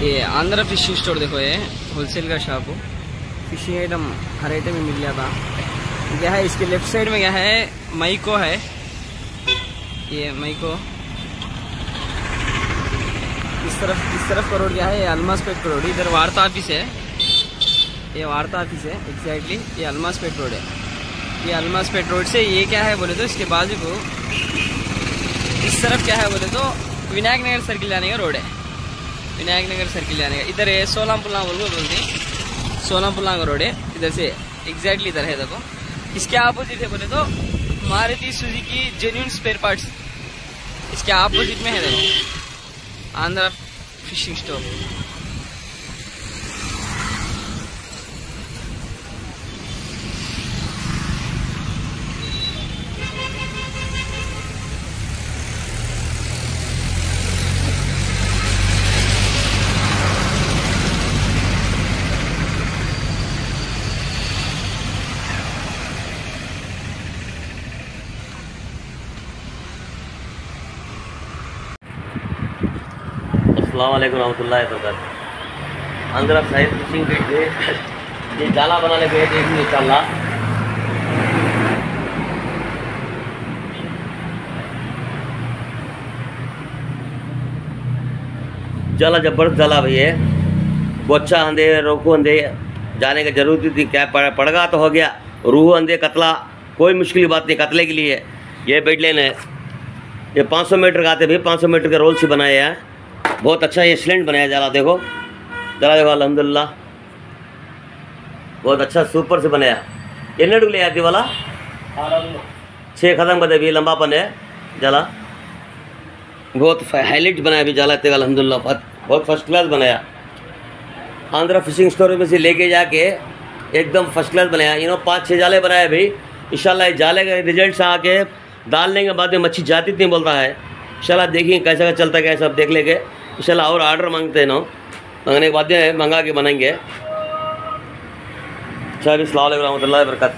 ये Andhra fishing store देखो ये, होलसेल का शॉप हो। फिशिंग आइटम हर आइटम मिल जाता। क्या है, इसके लेफ़्ट साइड में क्या है माइको है। ये माइको इस तरफ़ इस तरफ़ करोड़ क्या है? ये अलमास पेट करोड़ इधर वार्ता ऑफ़िस है। ये वार्ता ऑफ़िस है एग्जैक्टली ये अलमास पेट रोड है। ये अलमास पेट रोड से ये क्या है बोले तो इसके बाजू को इस तरफ़ क्या है बोले तो विनायक नगर सर्किल जाने का रोड है। विनायक नगर सर्किल जाने का। इधर है सोलम पुल्ला बोल बोलते सोलम का रोड है, इधर से एग्जैक्टली इधर है, देखो। इसके अपोजिट है बोले तो Maruti Suzuki genuine spare parts इसके अपोजिट में है आंध्रा फिशिंग स्टोर वालेकुम रहमतुल्लाहि वबरकातुहू आंध्रा साहिब फिशिंग गेट ये जाला बनाने गए थे इंशाल्लाह। जाला ज़बरदस्त जाला भैया बोच्छा अंधे, रोको अंधे, जाने की ज़रूरत ही थी, क्या पड़ पड़गा तो हो गया। रूह अंधे, कतला, कोई मुश्किल बात नहीं, कतले के लिए। ये बेड लेन है। ये 500 मीटर का आते भाई 500 मीटर के रोल से बनाए हैं। बहुत अच्छा ये स्लेंट बनाया जरा देखो। जरा देखो, अलहमदुल्ला। बहुत अच्छा सुपर से बनाया। इन नेट ले आती वाला। छः खत्म कर दे लंबापन है, जला। बहुत हाईलाइट बनाया अभी, जला तेगा अलहमदुल्ला। बहुत फ़र्स्ट क्लास बनाया। आंध्रा फिशिंग स्टोर में से लेके जाके एकदम फ़र्स्ट क्लास बनाया। इन्होंने पाँच छः जाले बनाए अभी। शाला जाले का रिज़ल्ट आके डालने के बाद में मच्छी जाती इतनी बोलता है। इन शाला देखिए कैसा चलता है कैसा सब देख लेंगे। इंशाल्लाह और ऑर्डर मांगते हैं ना मांगने के बाद में मंगा के बनाएँगे अच्छा अभी सलाम रहमतुल्लाह बरकत